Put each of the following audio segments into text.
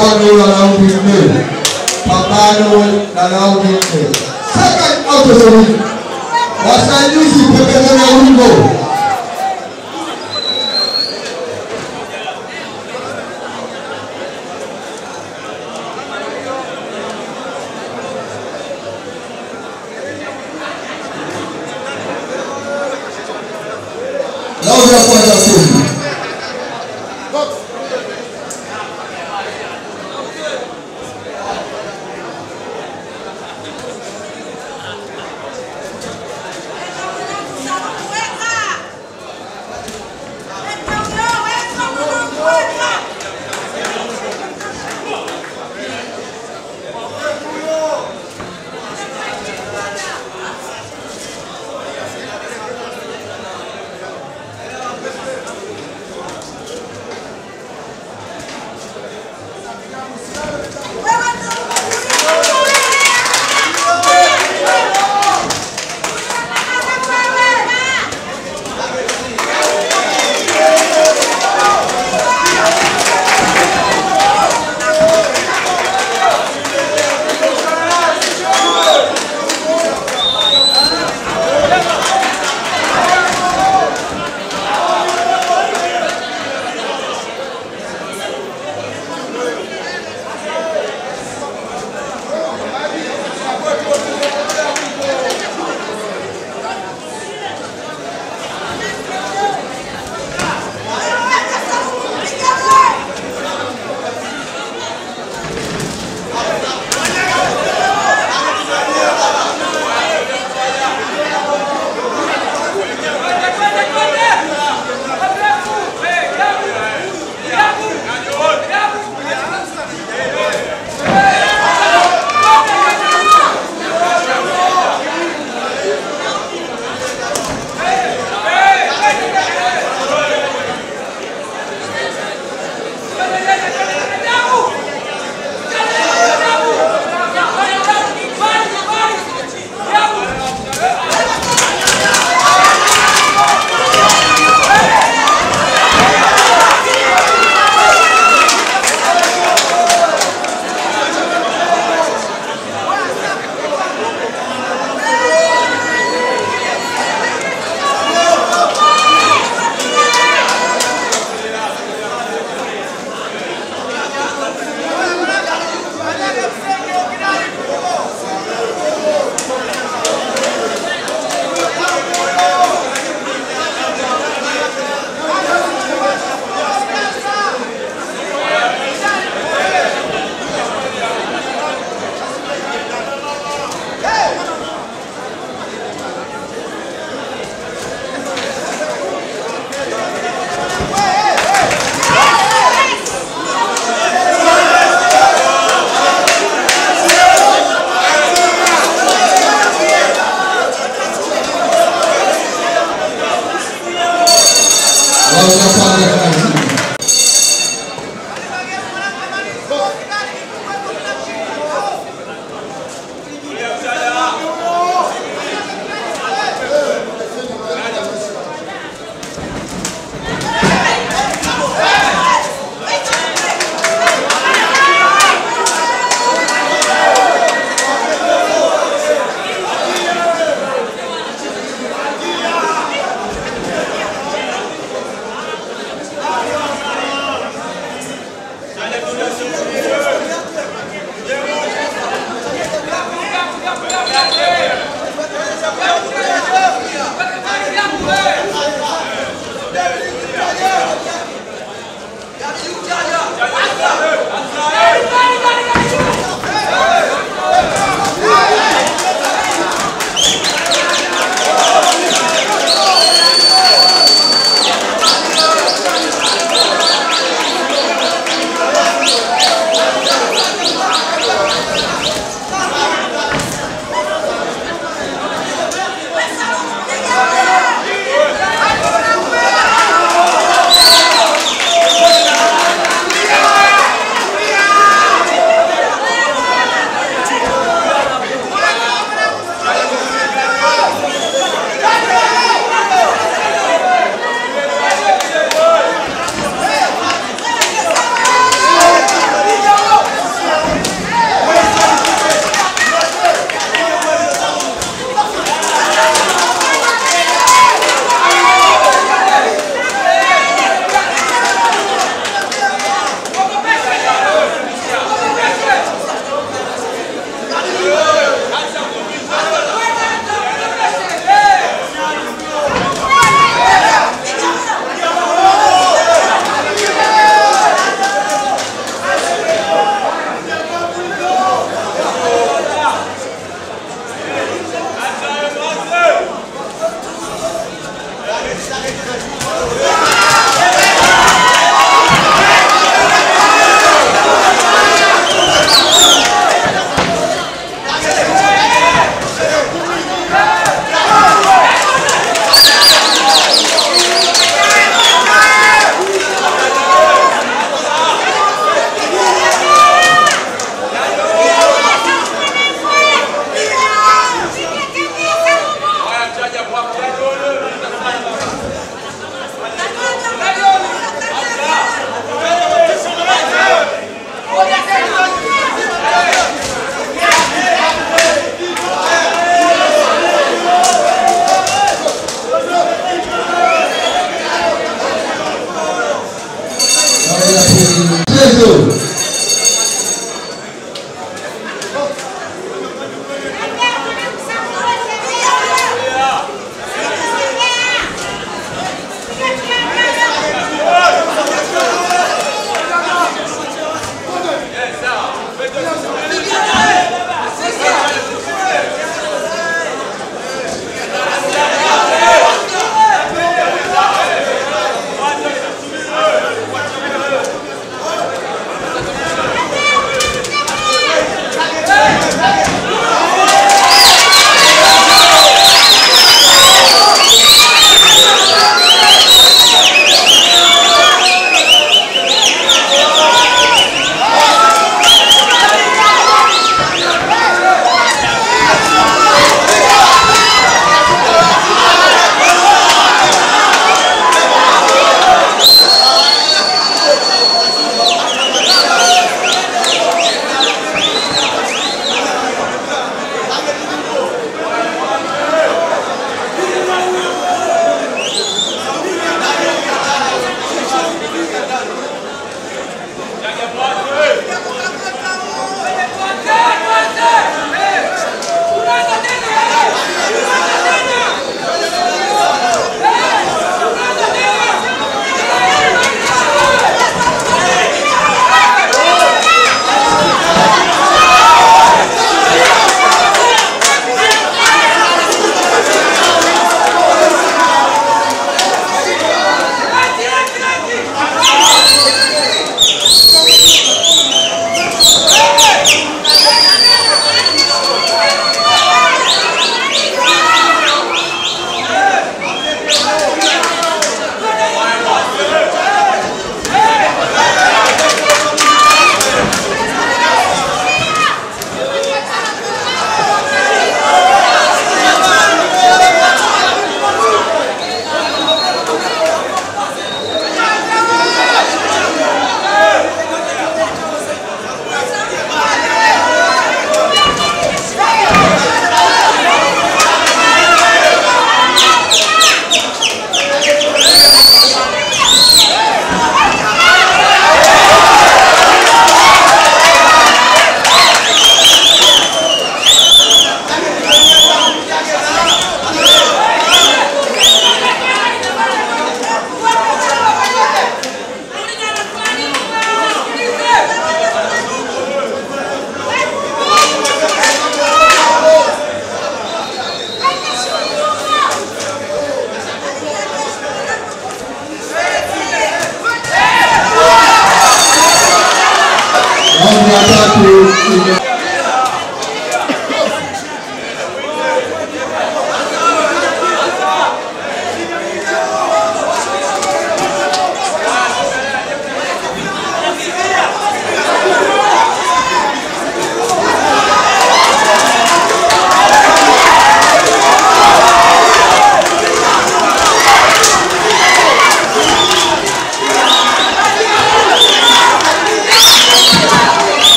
Pablo na raundi nne. Pambano na raundi nne. Second out of the ring. Wasaidizi wimbo.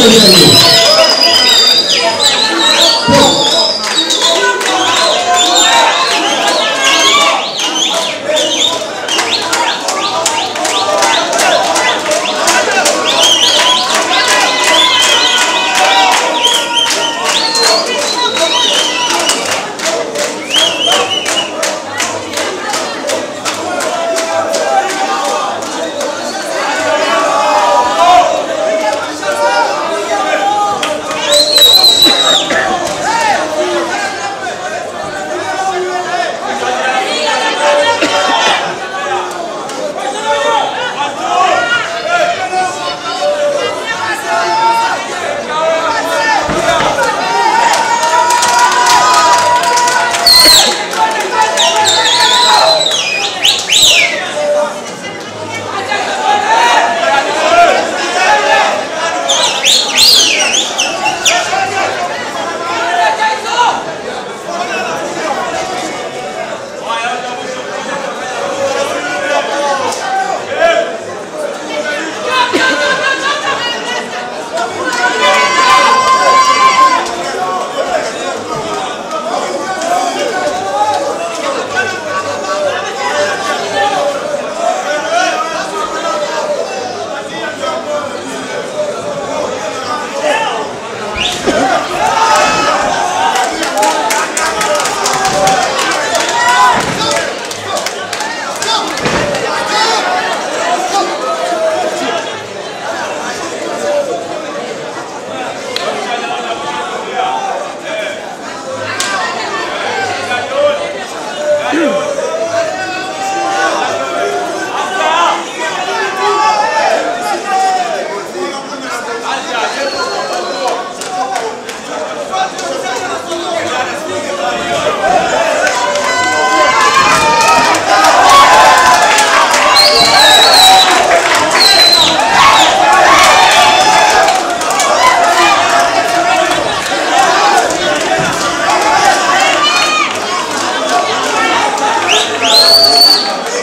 真的腻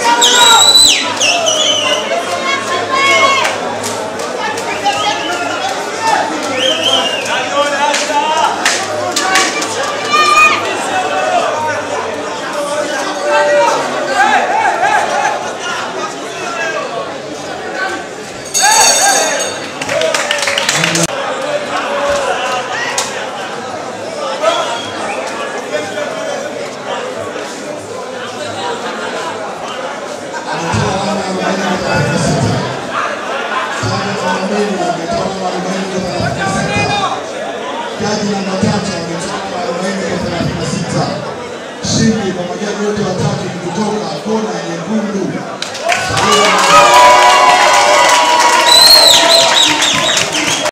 やったー!